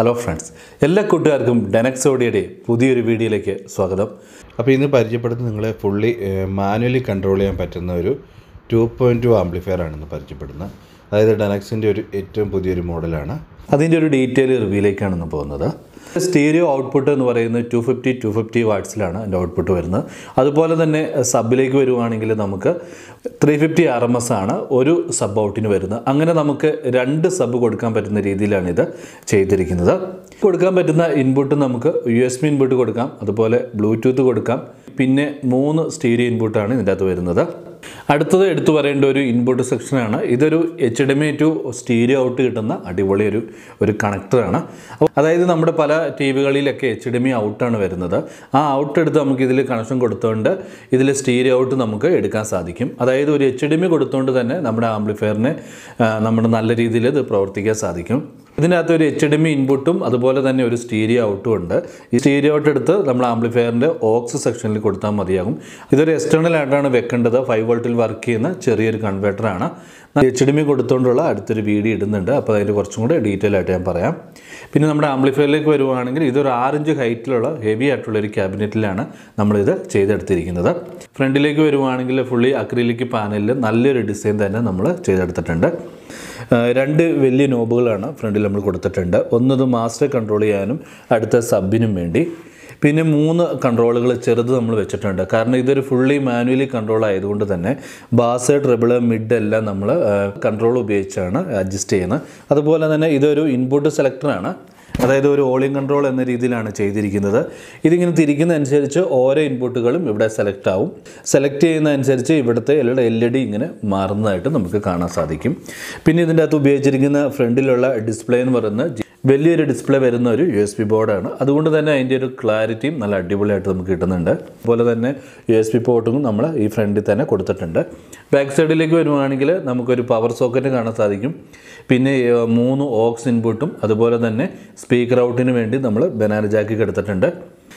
Hello friends എല്ലാ കൂട്ടുകാർക്കും ഡെനക്സോഡിയുടെ പുതിയൊരു വീഡിയോയിലേക്ക് സ്വാഗതം. അപ്പോൾ ഇന്ന് പരിചയപ്പെടുത്തുന്ന നിങ്ങളെ ഫുള്ളി മാനുവലി കൺട്രോൾ ചെയ്യാൻ പറ്റുന്ന ഒരു ടു പോയിന്റ് ടു ആംപ്ലിഫയർ ആണെന്ന് പരിചയപ്പെടുന്നത്. അതായത് ഡെനക്സിന്റെ ഒരു ഏറ്റവും പുതിയൊരു മോഡലാണ്. അതിന്റെ ഒരു ഡീറ്റെയിൽ റിവ്യൂയിലേക്കാണ് ഇന്ന് പോകുന്നത്. സ്റ്റീരിയോ ഔട്ട്പുട്ട് എന്ന് പറയുന്നത് ടു ഫിഫ്റ്റി ടു ഫിഫ്റ്റി വാട്ട്സിലാണ് അതിന്റെ ഔട്ട്പുട്ട് വരുന്നത്. അതുപോലെ തന്നെ സബിലേക്ക് വരുവാണെങ്കിൽ നമുക്ക് three fifty R M S ആണ് ഒരു സബ് ഔട്ടിന് വരുന്നത്. അങ്ങനെ നമുക്ക് രണ്ട് സബ് കൊടുക്കാൻ പറ്റുന്ന രീതിയിലാണിത് ചെയ്തിരിക്കുന്നത്. കൊടുക്കാൻ പറ്റുന്ന ഇൻപുട്ട് നമുക്ക് യു എസ് ബി ഇൻപുട്ട് കൊടുക്കാം. അതുപോലെ ബ്ലൂടൂത്ത് കൊടുക്കാം. പിന്നെ മൂന്ന് സ്റ്റീരിയോ ഇൻപുട്ടാണ് ഇതിന്റെ അകത്ത് വരുന്നത്. അടുത്തത് എടുത്തു പറയേണ്ട ഒരു ഇൻപുട്ട് സെക്ഷനാണ് ഇതൊരു H D M to stereo out കിട്ടുന്ന അടിപൊളി ഒരു ഒരു കണക്ടറാണ് അതായത് നമ്മുടെ പല ടി വികളിലൊക്കെ എച്ച് ഡി എം ഔട്ടാണ് വരുന്നത്. ആ ഔട്ട് എടുത്ത് നമുക്ക് ഇതിൽ കണക്ഷൻ കൊടുത്തുകൊണ്ട് ഇതിൽ സ്റ്റീരിയോ ഔട്ട് നമുക്ക് എടുക്കാൻ സാധിക്കും. അതായത് ഒരു എച്ച് ഡി എം കൊടുത്തുകൊണ്ട് തന്നെ നമ്മുടെ ആംപ്ലിഫയറിനെ നമ്മുടെ നല്ല രീതിയിൽ ഇത് പ്രവർത്തിക്കാൻ സാധിക്കും. ഇതിനകത്ത് ഒരു എച്ച് ഡി ഇൻപുട്ടും അതുപോലെ തന്നെ ഒരു സ്റ്റീരിയോ ഔട്ടും ഉണ്ട്. ഈ സ്റ്റീരിയോ ഔട്ട് എടുത്ത് നമ്മൾ ആംപ്ലിഫയറിന്റെ ഓക്സ് സെക്ഷനിൽ കൊടുത്താൽ മതിയാകും. ഇതൊരു എക്സ്റ്റേണൽ ആയിട്ടാണ് വെക്കേണ്ടത്. ഫൈവ് വോൾട്ടിൽ വർക്ക് ചെയ്യുന്ന ചെറിയൊരു കൺവേർട്ടറാണ് എച്ച് ഡി കൊടുത്തുകൊണ്ടുള്ള അടുത്തൊരു വീഡിയോ ഇടുന്നുണ്ട്. അപ്പോൾ അതിൽ കുറച്ചും കൂടെ ഡീറ്റെയിൽ ആയിട്ട് ഞാൻ പറയാം. പിന്നെ നമ്മുടെ ആംപ്ലിഫയറിലേക്ക് വരുവാണെങ്കിൽ ഇതൊരു ആറിഞ്ച് ഹൈറ്റിലുള്ള ഹെവി ആയിട്ടുള്ള ഒരു ക്യാബിനറ്റിലാണ് നമ്മളിത് ചെയ്തെടുത്തിരിക്കുന്നത്. ഫ്രണ്ടിലേക്ക് വരുവാണെങ്കിൽ ഫുള്ളി അക്രിലിക് പാനലിൽ നല്ലൊരു ഡിസൈൻ തന്നെ നമ്മൾ ചെയ്തെടുത്തിട്ടുണ്ട്. രണ്ട് വലിയ നോബുകളാണ് ഫ്രണ്ടിൽ നമ്മൾ കൊടുത്തിട്ടുണ്ട്. ഒന്നത് മാസ്റ്റർ കൺട്രോൾ ചെയ്യാനും അടുത്ത സബിനും വേണ്ടി. പിന്നെ മൂന്ന് കൺട്രോളുകൾ ചെറുത് നമ്മൾ വെച്ചിട്ടുണ്ട്. കാരണം ഇതൊരു ഫുള്ളി മാനുവലി കൺട്രോൾ ആയതുകൊണ്ട് തന്നെ ബാസ് ട്രിബിൾ മിഡ് എല്ലാം നമ്മൾ കൺട്രോൾ ഉപയോഗിച്ചാണ് അഡ്ജസ്റ്റ് ചെയ്യുന്നത്. അതുപോലെ തന്നെ ഇതൊരു ഇൻപുട്ട് സെലക്ടറാണ് അതായത് ഒരു ഓളിംഗ് കൺട്രോൾ എന്ന രീതിയിലാണ് ചെയ്തിരിക്കുന്നത്. ഇതിങ്ങനെ തിരിക്കുന്നതനുസരിച്ച് ഓരോ ഇൻപുട്ടുകളും ഇവിടെ സെലക്ട് ആവും. സെലക്ട് ചെയ്യുന്നതനുസരിച്ച് ഇവിടുത്തെ എല്ലാ എൽ ഇ ഡി ഇങ്ങനെ മാറുന്നതായിട്ട് നമുക്ക് കാണാൻ സാധിക്കും. പിന്നെ ഇതിന്റെ അകത്ത് ഉപയോഗിച്ചിരിക്കുന്ന ഫ്രണ്ടിലുള്ള ഡിസ്പ്ലേ എന്ന് പറയുന്നത് വലിയൊരു ഡിസ്പ്ലേ വരുന്ന ഒരു യു എസ് ബി ബോർഡാണ് അതുകൊണ്ട് തന്നെ അതിന്റെ ഒരു ക്ലാരിറ്റിയും നല്ല അടിപൊളിയായിട്ട് നമുക്ക് കിട്ടുന്നുണ്ട്. അതുപോലെ തന്നെ യു എസ് ബി പോർട്ടും നമ്മൾ ഈ ഫ്രണ്ടിൽ തന്നെ കൊടുത്തിട്ടുണ്ട്. ബാക്ക് സൈഡിലേക്ക് വരുവാണെങ്കിൽ നമുക്കൊരു പവർ സോക്കറ്റ് കാണാൻ സാധിക്കും. പിന്നെ മൂന്ന് ഓക്സ് ഇൻപുട്ടും അതുപോലെ തന്നെ സ്പീക്കർ ഔട്ടിന് വേണ്ടി നമ്മൾ ബനാന ജാക്കി എടുത്തിട്ടുണ്ട്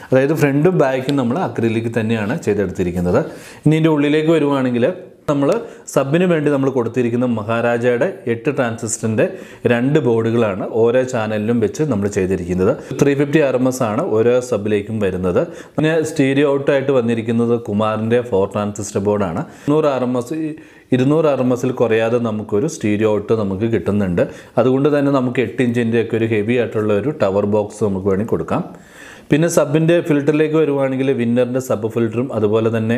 അതായത് ഫ്രണ്ടും ബാക്കും നമ്മൾ അക്രിലിക്ക് തന്നെയാണ് ചെയ്തെടുത്തിരിക്കുന്നത്. ഇനി ഇതിന്റെ ഉള്ളിലേക്ക് വരുവാണെങ്കിൽ നമ്മൾ സബിന് വേണ്ടി നമ്മൾ കൊടുത്തിരിക്കുന്ന മഹാരാജയുടെ എട്ട് ട്രാൻസിസ്റ്ററിന്റെ രണ്ട് ബോർഡുകളാണ് ഓരോ ചാനലിലും വെച്ച് നമ്മൾ ചെയ്തിരിക്കുന്നത്. ത്രീ ഫിഫ്റ്റി ആർ എം ആണ് ഓരോ സബിലേക്കും വരുന്നത്. പിന്നെ സ്റ്റീരിയോ ഔട്ടായിട്ട് വന്നിരിക്കുന്നത് കുമാറിന്റെ ഫോർ ട്രാൻസിസ്റ്റർ ബോർഡാണ്. നൂറ് ആർ എം എസ് ഇരുന്നൂറ് ആർ എം എസിൽ കുറയാതെ നമുക്കൊരു സ്റ്റീരിയോ ഔട്ട് നമുക്ക് കിട്ടുന്നുണ്ട്. അതുകൊണ്ട് തന്നെ നമുക്ക് എട്ട് ഇഞ്ചിന്റെ ഒക്കെ ഒരു ഹെവി ആയിട്ടുള്ള ഒരു ടവർ ബോക്സ് നമുക്ക് വേണമെങ്കിൽ കൊടുക്കാം. പിന്നെ സബിന്റെ ഫിൽറ്ററിലേക്ക് വരുവാണെങ്കിൽ വിന്നറിന്റെ സബ് ഫിൽറ്ററും അതുപോലെ തന്നെ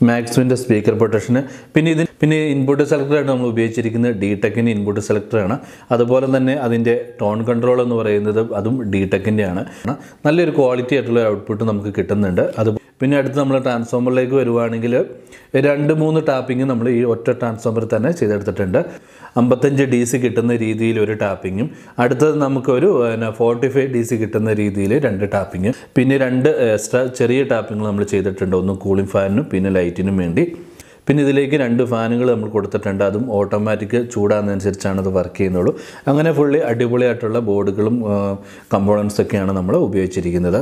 മാക്സ്വിന്റെ സ്പീക്കർ പ്രൊട്ടക്ഷന് പിന്നെ ഇതിന് പിന്നെ ഇൻപുട്ട് സെലക്ടറായിട്ട് നമ്മൾ ഉപയോഗിച്ചിരിക്കുന്നത് ഡി ടെക്കിന്റെ ഇൻപുട്ട് സെലക്ടറാണ് അതുപോലെ തന്നെ അതിന്റെ ടോൺ കൺട്രോൾ എന്ന് പറയുന്നത് അതും ഡി ടെക്കിന്റെയാണ് നല്ലൊരു ക്വാളിറ്റി ആയിട്ടുള്ള ഔട്ട്പുട്ട് നമുക്ക് കിട്ടുന്നുണ്ട്. അത് പിന്നെ അടുത്ത് നമ്മൾ ട്രാൻസ്ഫോമറിലേക്ക് വരുവാണെങ്കിൽ രണ്ട് മൂന്ന് ടാപ്പിംഗ് നമ്മൾ ഈ ഒറ്റ ട്രാൻസ്ഫോമറിൽ തന്നെ ചെയ്തെടുത്തിട്ടുണ്ട്. അമ്പത്തഞ്ച് ഡി സി കിട്ടുന്ന രീതിയിൽ ഒരു ടാപ്പിങ്ങും അടുത്തത് നമുക്കൊരു ഫോർട്ടി ഫൈവ് ഡി സി കിട്ടുന്ന രീതിയിൽ രണ്ട് ടാപ്പിങ് പിന്നെ രണ്ട് എക്സ്ട്രാ ചെറിയ ടാപ്പിങ്ങൾ നമ്മൾ ചെയ്തിട്ടുണ്ട്. ഒന്ന് കൂളിംഗ് ഫാനിനും പിന്നെ ലൈറ്റിനും വേണ്ടി. പിന്നെ ഇതിലേക്ക് രണ്ട് ഫാനുകൾ നമ്മൾ കൊടുത്തിട്ടുണ്ട്. അതും ഓട്ടോമാറ്റിക് ചൂടാകുന്നതനുസരിച്ചാണ് അത് വർക്ക് ചെയ്യുന്നുള്ളൂ. അങ്ങനെ ഫുള്ളി അടിപൊളിയായിട്ടുള്ള ബോർഡുകളും കമ്പോണൻസ് ഒക്കെയാണ് നമ്മൾ ഉപയോഗിച്ചിരിക്കുന്നത്.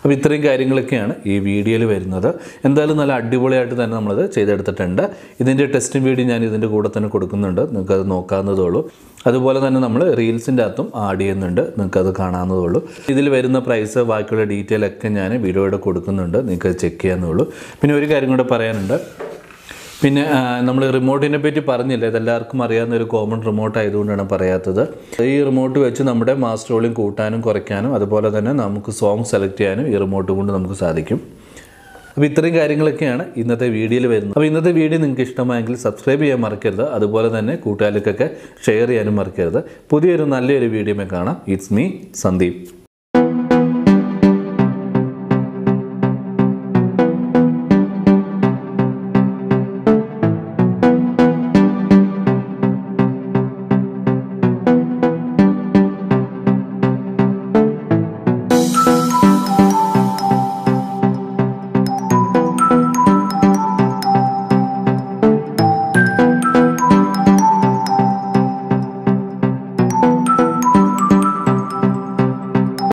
അപ്പോൾ ഇത്രയും കാര്യങ്ങളൊക്കെയാണ് ഈ വീഡിയോയിൽ വരുന്നത്. എന്തായാലും നല്ല അടിപൊളിയായിട്ട് തന്നെ നമ്മളത് ചെയ്തെടുത്തിട്ടുണ്ട്. ഇതിന്റെ ടെസ്റ്റിംഗ് വീഡിയോ ഞാൻ ഇതിന്റെ കൂടെ തന്നെ കൊടുക്കുന്നുണ്ട്. നിങ്ങൾക്ക് അത് നോക്കാവുന്നതേ ഉള്ളൂ അതുപോലെ തന്നെ നമ്മൾ റീൽസിന്റെ അകത്തും ആഡ് ചെയ്യുന്നുണ്ട്. നിങ്ങൾക്കത് കാണാവുന്നതേ ഉള്ളൂ ഇതിൽ വരുന്ന പ്രൈസ് ബാക്കിയുള്ള ഡീറ്റെയിൽ ഒക്കെ ഞാൻ വീഡിയോയുടെ കൊടുക്കുന്നുണ്ട്. നിങ്ങൾക്ക് ചെക്ക് ചെയ്യാവുന്നേ ഉള്ളൂ പിന്നെ ഒരു കാര്യം കൂടെ പറയാനുണ്ട്. പിന്നെ നമ്മൾ റിമോട്ടിനെ പറ്റി പറഞ്ഞില്ല? ഇതെല്ലാവർക്കും അറിയാവുന്ന ഒരു കോമൺ റിമോട്ട് ആയതുകൊണ്ടാണ് പറയാത്തത്. ഈ റിമോട്ട് വെച്ച് നമ്മുടെ മാസ്റ്റർ വോളിയം കൂട്ടാനും കുറയ്ക്കാനും അതുപോലെ തന്നെ നമുക്ക് സോങ് സെലക്ട് ചെയ്യാനും ഈ റിമോട്ട് കൊണ്ട് നമുക്ക് സാധിക്കും. അപ്പോൾ ഇത്രയും കാര്യങ്ങളൊക്കെയാണ് ഇന്നത്തെ വീഡിയോയിൽ വരുന്നത്. അപ്പോൾ ഇന്നത്തെ വീഡിയോ നിങ്ങൾക്ക് ഇഷ്ടമായെങ്കിൽ സബ്സ്ക്രൈബ് ചെയ്യാൻ മറക്കരുത്. അതുപോലെ തന്നെ കൂട്ടുകാർക്കൊക്കെ ഷെയർ ചെയ്യാനും മറക്കരുത്. പുതിയൊരു നല്ലൊരു വീഡിയോ കാണാം. It's me Sandeep